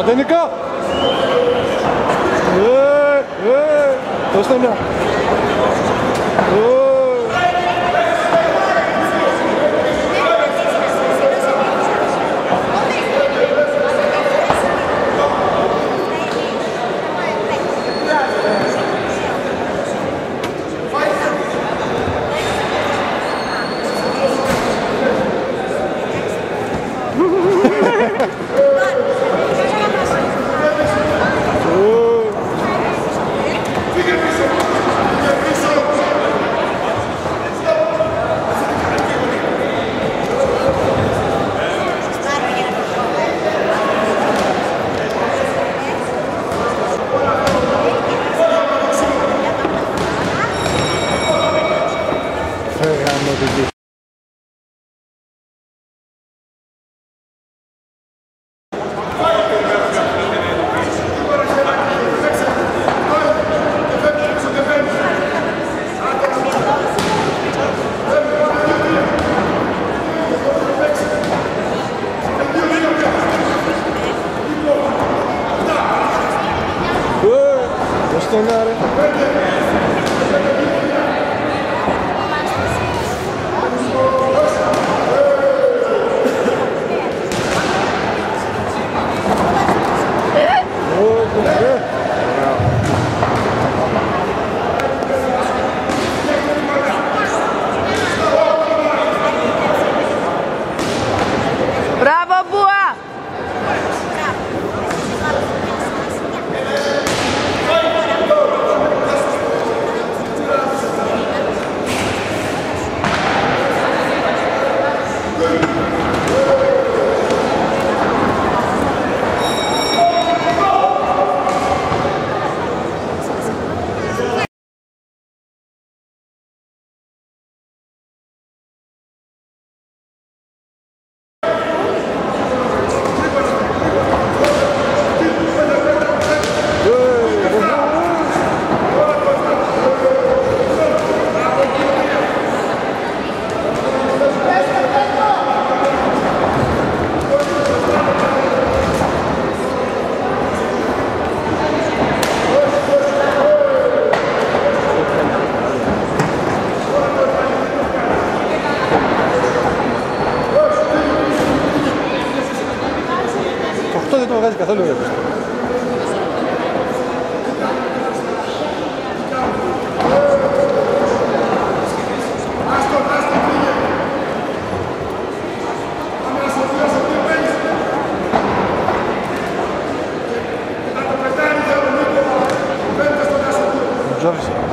안 되니까. 으으 더 세면 으 degli Eh, δεν τον βγάζει καθόλου για πίσω. Τζόβισε.